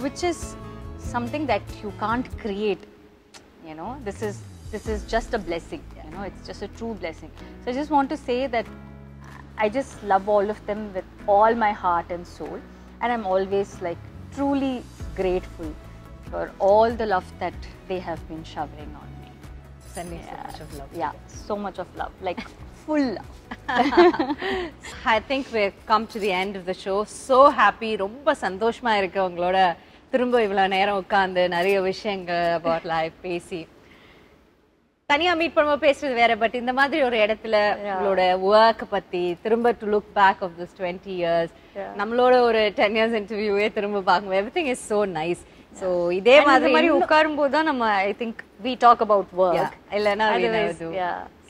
which is something that you can't create you know this is this is just a blessing you it's just a true true blessing so i just want to i just love all of them with all my heart and soul and i'm always like truly grateful for all the love that they have been showering on me Sending so much of love. yeah so much of love like [laughs] full love [laughs] I think we come to the end of the show so happy ரொம்ப சந்தோஷமா இருக்கு உங்களோட திரும்ப இவ்வளவு நேரம் உட்கார்ந்து நிறைய விஷயங்கள் about life பேசி தனியா மீட் பண்ணும்போது பேசுறது வேற பட் இந்த மாதிரி ஒரு இடத்துல உங்களோட ஒர்க் பத்தி திரும்ப to look back of this twenty years நம்மளோட ஒரு டென் இயர்ஸ் இன்டர்வியூவே திரும்ப பார்க்கும்போது everything is so nice so இதே மாதிரி மாதிரி உட்காரும் போது தான் நம்ம I think we talk about. Work இல்லைன்னா.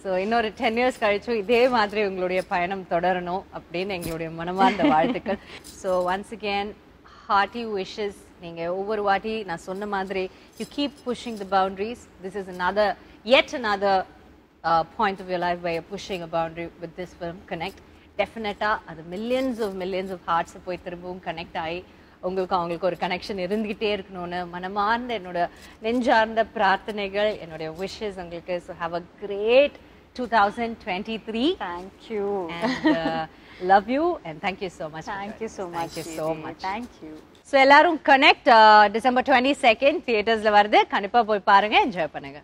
So, இன்னொரு டென் இயர்ஸ் கழிச்சும் இதே மாதிரி உங்களுடைய பயணம் தொடரணும் அப்படின்னு எங்களுடைய மனமார்ந்த வாழ்த்துக்கள். So once again hearty wishes நீங்க ஒவ்வொரு வாட்டி நான் சொன்ன மாதிரி you keep pushing the boundaries this is another yet another uh, point of your life where you're pushing a boundary with this film connect டெஃபினட்டா அது millions of millions of hearts போய் திரும்பவும் கனெக்ட் ஆகி உங்களுக்கு அவங்களுக்கு ஒரு கனெக்ஷன் இருந்துகிட்டே இருக்கணும்னு மனமார்ந்த என்னோட நெஞ்சார்ந்த பிரார்த்தனைகள் என்னுடைய விஷஸ் உங்களுக்கு so have a great two thousand twenty three you. Love you and thank you so much you so much. Thank you so. Much you. So எல்லாரும் கனெக்ட் டிசம்பர் டுவெண்ட்டி செகண்ட் தியேட்டர்ஸ்ல வருது கண்டிப்பா போய் பாருங்க என்ஜாய் பண்ணுங்க